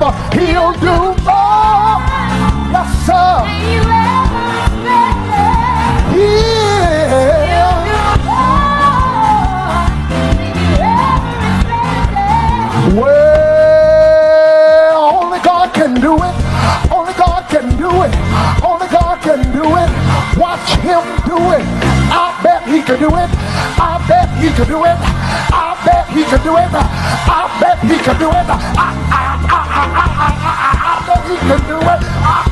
he'll do more. Yes, sir. Well, only God can do it. Only God can do it. Only God can do it. Watch him do it. I bet he can do it. I bet he can do it. I bet he can do it. I bet he can do it. I, I, I,